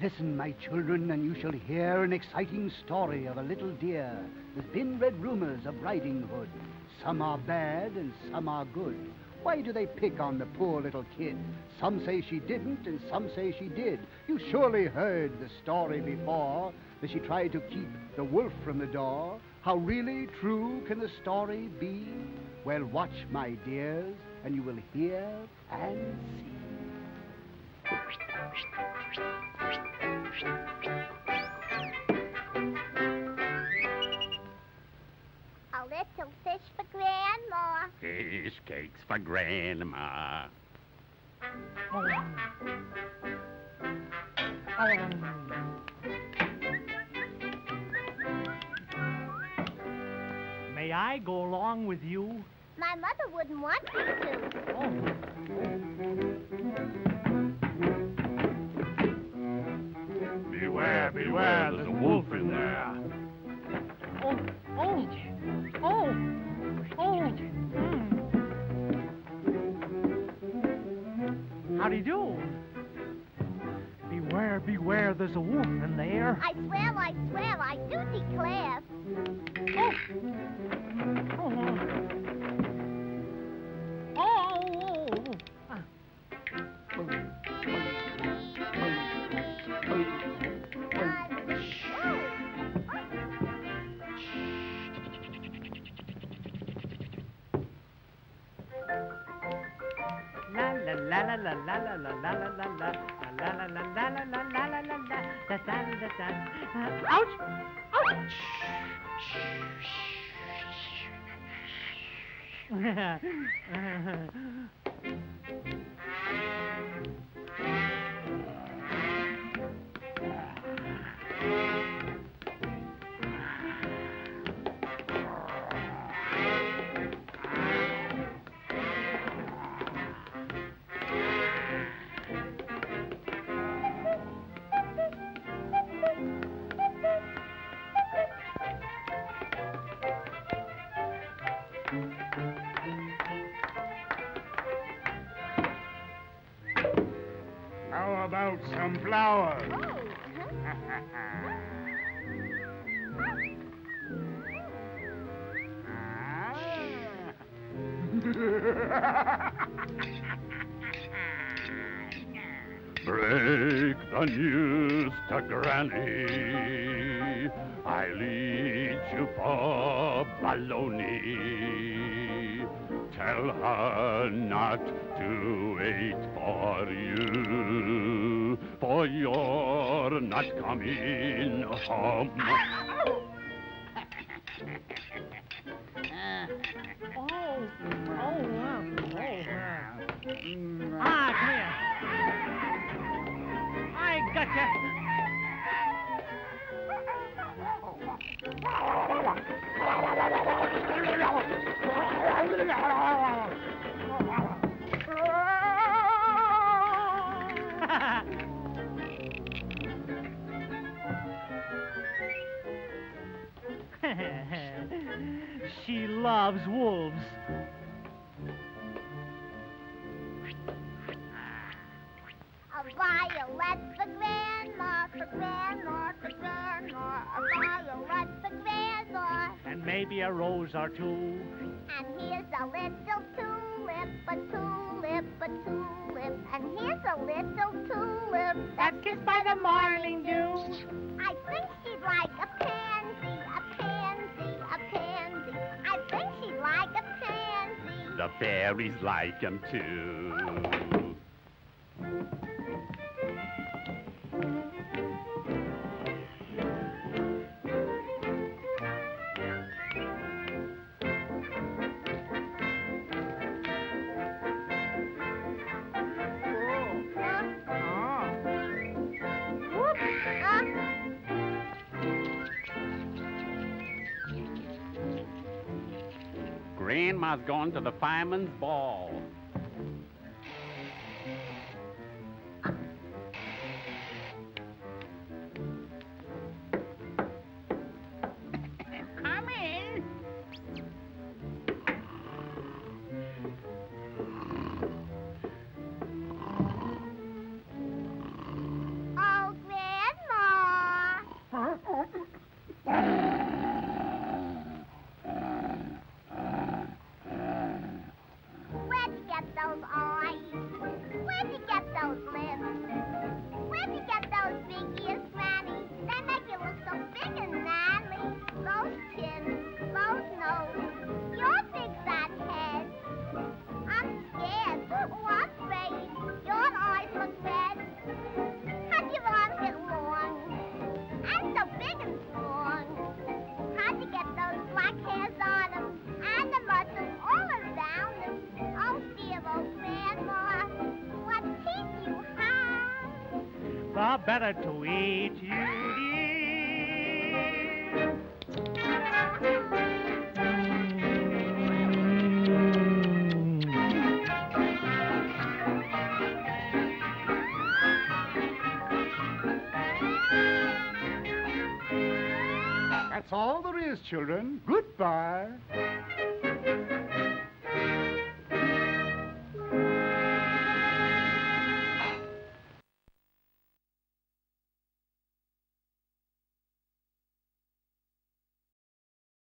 Listen, my children, and you shall hear an exciting story of a little deer. There's been red rumors of Riding Hood. Some are bad and some are good. Why do they pick on the poor little kid? Some say she didn't and some say she did. You surely heard the story before that she tried to keep the wolf from the door. How really true can the story be? Well, watch, my dears, and you will hear and see. A little fish for Grandma. Fish cakes for Grandma. May I go along with you? My mother wouldn't want me to. Oh, Beware, beware, there's a wolf in there. oh, oh, oh, oh. Mm. Howdy do? Beware, beware, there's a wolf in there. I swear, I swear, I do declare. Oh. Oh. La la la la la la la la la la la la la la la la la la la la da da da da. Ouch! Ouch! How about some flowers? Oh. Uh-huh. Ah. Break the news to Granny. I'll lead you for baloney. Tell her not to wait for you, for you're not coming home. Oh, oh, oh. Ah, come here. I gotcha. she loves wolves. A violet for Grandma, for Grandma, for Grandma. A violet for Grandma. And maybe a rose or two. And here's a little tulip, a tulip, a tulip. And here's a little tulip That's kissed by the morning dew. I think she'd like The fairies like like 'em too. Grandma's gone to the fireman's ball. love all. Far better to eat you. That's all there is, children. Goodbye.